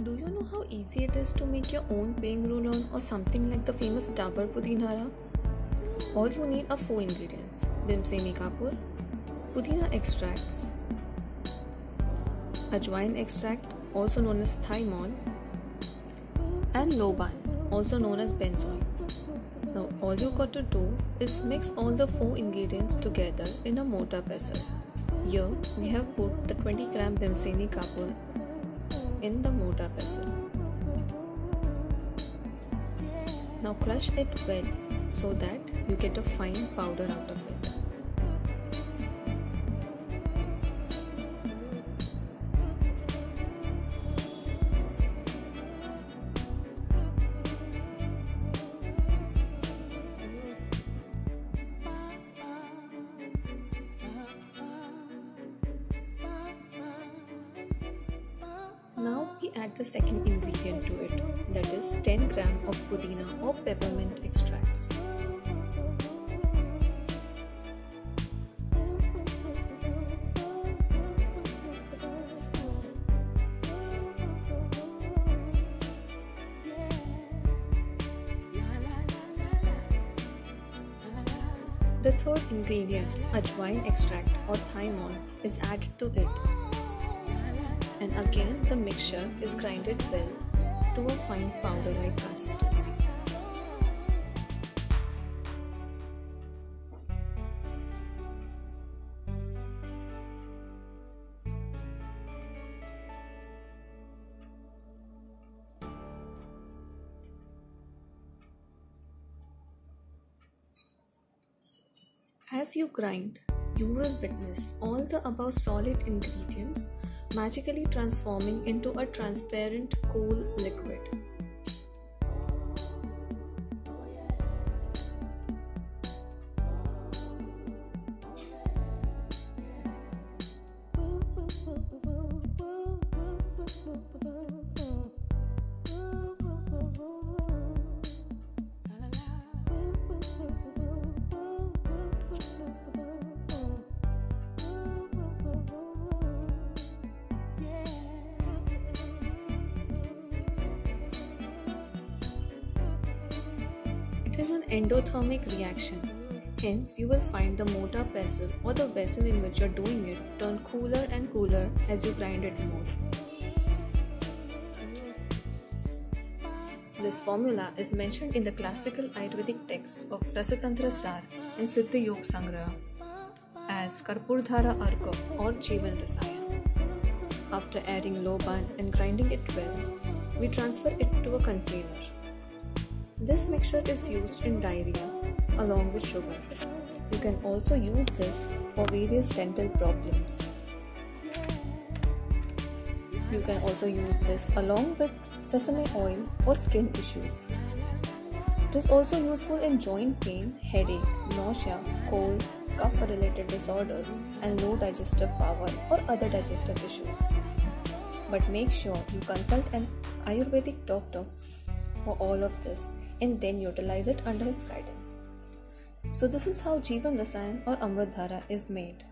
Do you know how easy it is to make your own paying roll-on or something like the famous Dabur Pudinhara? All you need are four ingredients: Bhimseni Kapur, Pudina extracts, Ajwain extract, also known as thymol, and Loban, also known as benzoin. Now all you got to do is mix all the four ingredients together in a mortar vessel. Here we have put the 20 gram Bhimseni Kapur in the mortar pestle. Now crush it well so that you get a fine powder out of it. Now we add the second ingredient to it that is 10 gram of pudina or peppermint extracts. The third ingredient, ajwain extract or thymol, is added to it and again the mixture is grinded well to a fine powder like consistency. As you grind, you will witness all the above solid ingredients magically transforming into a transparent, cool liquid. It is an endothermic reaction. Hence, you will find the mortar pestle or the vessel in which you're doing it turn cooler and cooler as you grind it more. This formula is mentioned in the classical Ayurvedic text of Rasatantra Sar in Siddha Yog Sangraha as Karpurdhara Arka or Jivan Rasaya. After adding Loban and grinding it well, we transfer it to a container. This mixture is used in diarrhea along with sugar. You can also use this for various dental problems. You can also use this along with sesame oil for skin issues. It is also useful in joint pain, headache, nausea, cold, cough related disorders, and low digestive power or other digestive issues. But make sure you consult an Ayurvedic doctor for all of this and then utilize it under his guidance. So, this is how Jivan Rasayan or Amrit Dhara is made.